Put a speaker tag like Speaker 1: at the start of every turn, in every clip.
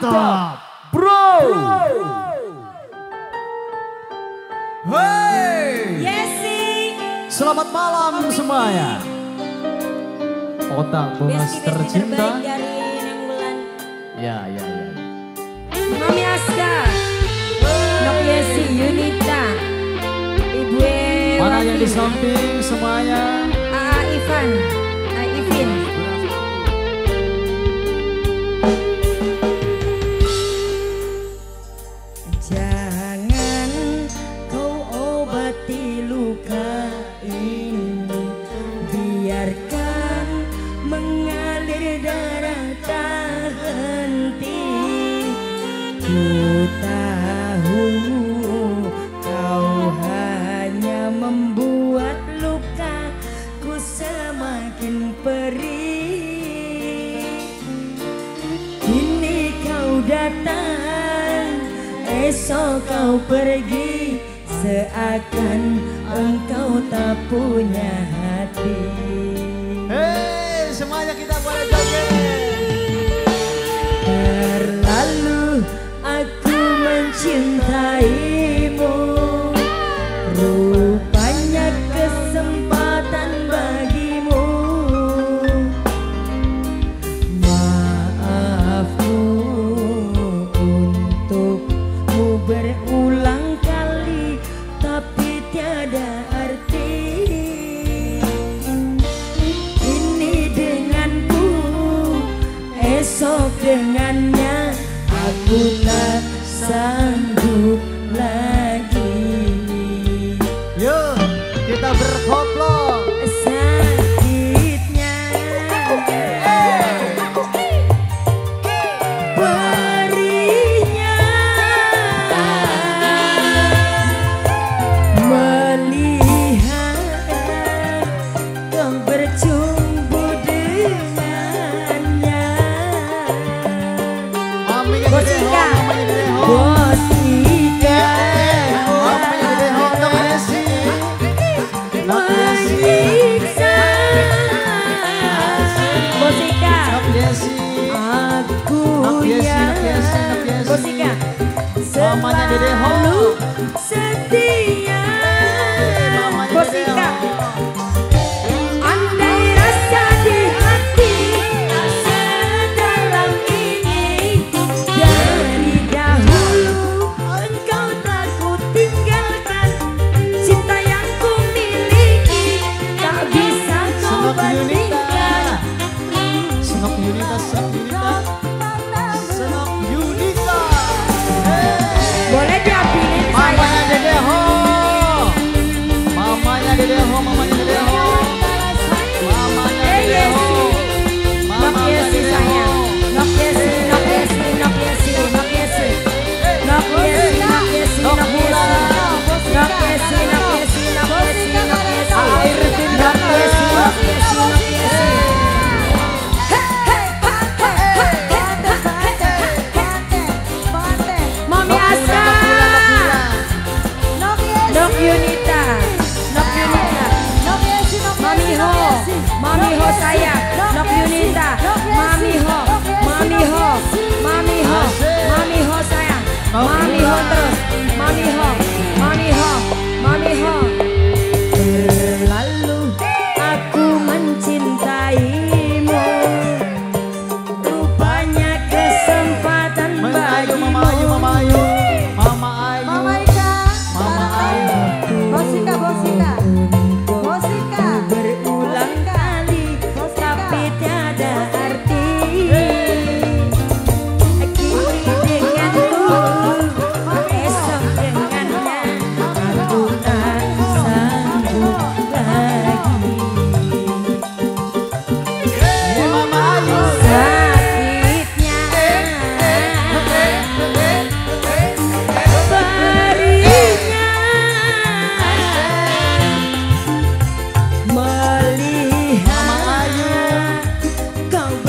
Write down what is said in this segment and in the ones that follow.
Speaker 1: mantap bro, bro. Hey.
Speaker 2: Yesi
Speaker 1: Selamat malam semuanya. Otak
Speaker 2: Bonas
Speaker 1: tercinta. Ya ya ya.
Speaker 2: Mami Aska. Nok Yesi Yunita. Ibu
Speaker 1: Mana yang di samping semuanya?
Speaker 2: Aa Ivan. semakin perih. Kini kau datang Esok kau pergi. Seakan engkau tak punya hati.
Speaker 1: Hei semuanya kita boleh 不
Speaker 2: 来散步。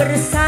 Speaker 2: fuerza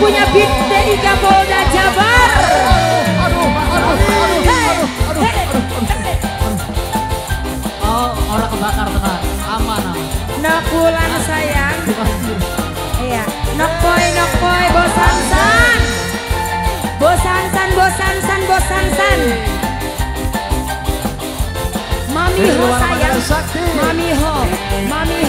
Speaker 2: lagunya Beat DIK Polda Jabar.
Speaker 1: Orang kebakar tekan, aman.
Speaker 2: Nekulan sayang. Iya, Bosan san, bosan san, bosan san Mami ho sayang, mami ho, mami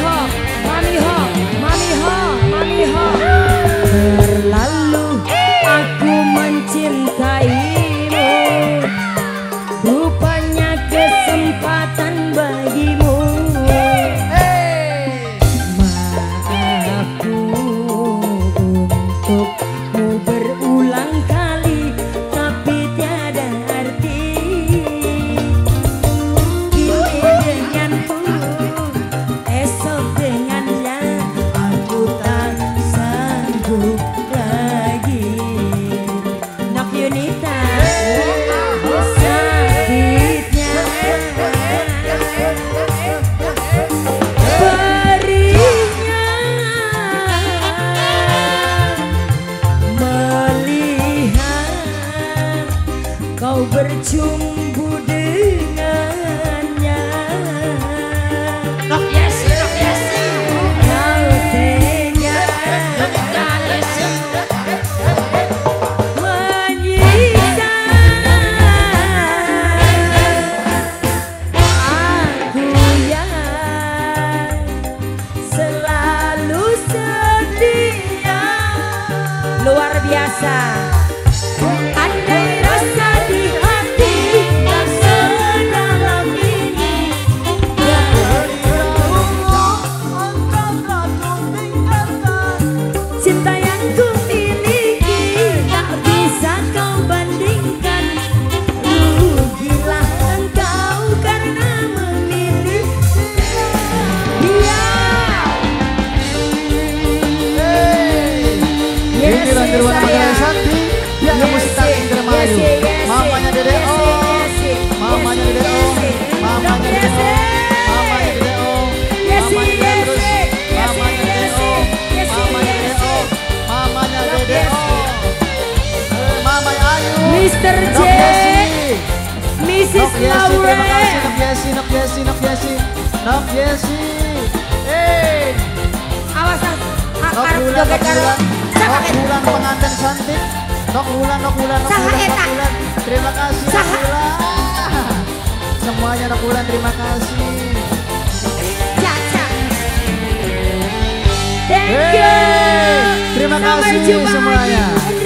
Speaker 2: biasa
Speaker 1: Lanjut buat Madara Sakti. Dia yang musik Indramayu. Mamanya Dede O. Mamanya Dede O. Mamanya Dede O. Mamanya Dede O. Mamanya Dede. Mamanya Dede O. Mamanya Dede O. Mamanya Dede O. Eh, Mamanya Ayu.
Speaker 2: Mr. J
Speaker 1: Yesi.
Speaker 2: Mrs.
Speaker 1: Nok Yesi,
Speaker 2: Laure
Speaker 1: Nok Yesi, Nok Yesi, Nok Yesi. Nok Yesi. Eh,
Speaker 2: Awas
Speaker 1: Nok
Speaker 2: joget
Speaker 1: Nok.
Speaker 2: Saha
Speaker 1: Nok
Speaker 2: eta?
Speaker 1: Wulan pengantin cantik. Nok Wulan, Nok Wulan, Nok Wulan, Nok
Speaker 2: eta?
Speaker 1: Wulan. Terima kasih Nok? Wulan. Semuanya Nok Wulan terima kasih.
Speaker 2: Caca Thank you
Speaker 1: Hey, terima
Speaker 2: Sampai
Speaker 1: kasih
Speaker 2: jumpa
Speaker 1: semuanya.
Speaker 2: lagi.